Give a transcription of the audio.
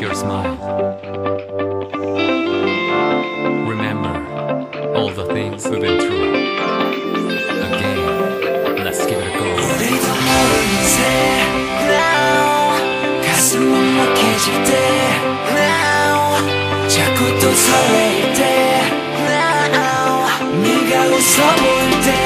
your smile. Remember all the things we've been through. Again, let's give it a go. 우리도 모르는 Now 가슴 먹먹해질 때 Now 자꾸 또 설레일 때 Now 네가 때.